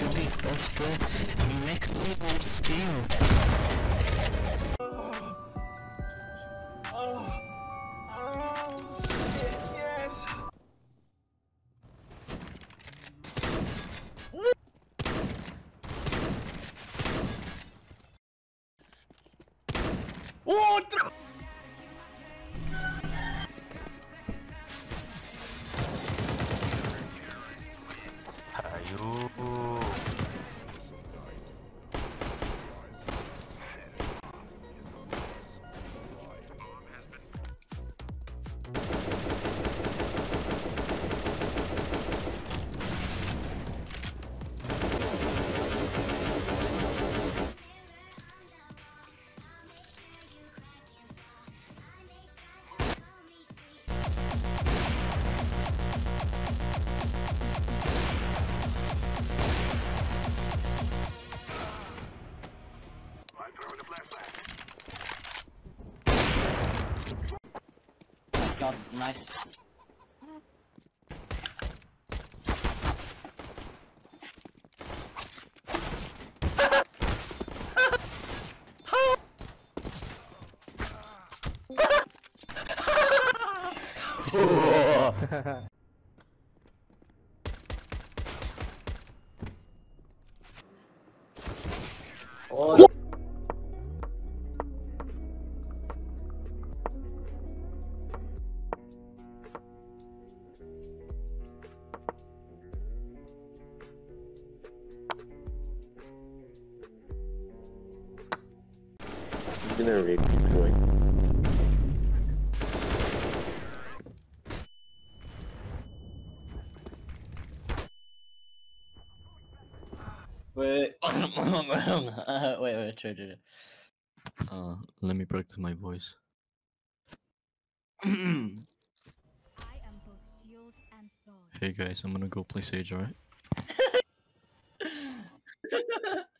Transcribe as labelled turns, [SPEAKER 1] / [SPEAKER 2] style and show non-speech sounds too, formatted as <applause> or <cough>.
[SPEAKER 1] of the maximum skill. Oh. Oh, shit, yes.
[SPEAKER 2] Not nice. I'm <laughs> oh,
[SPEAKER 3] in their. Wait.
[SPEAKER 2] wait, <coughs> wait.
[SPEAKER 4] Uh, let me practice my voice.
[SPEAKER 2] <coughs> hey
[SPEAKER 4] guys, I'm gonna go play Sage, alright? <laughs>